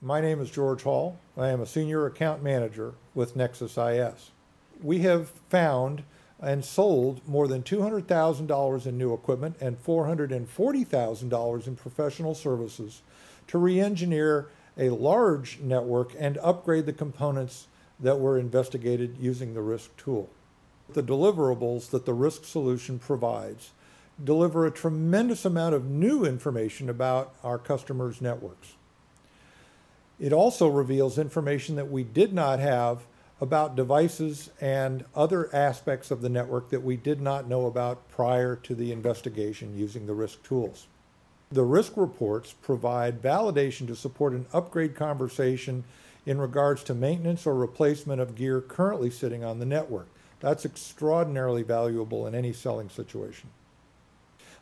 My name is George Hall. I am a senior account manager with Nexus IS. We have found and sold more than $200,000 in new equipment and $440,000 in professional services to re-engineer a large network and upgrade the components that were investigated using the RISC tool. The deliverables that the RISC solution provides deliver a tremendous amount of new information about our customers' networks. It also reveals information that we did not have about devices and other aspects of the network that we did not know about prior to the investigation using the RISC tools. The RISC reports provide validation to support an upgrade conversation in regards to maintenance or replacement of gear currently sitting on the network. That's extraordinarily valuable in any selling situation.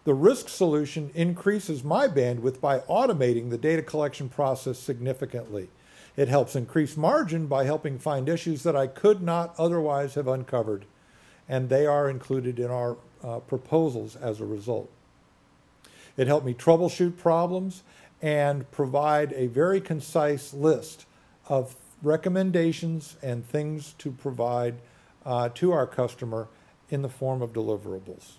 The RISC solution increases my bandwidth by automating the data collection process significantly. It helps increase margin by helping find issues that I could not otherwise have uncovered, and they are included in our uh, proposals as a result. It helped me troubleshoot problems and provide a very concise list of recommendations and things to provide uh, to our customer in the form of deliverables.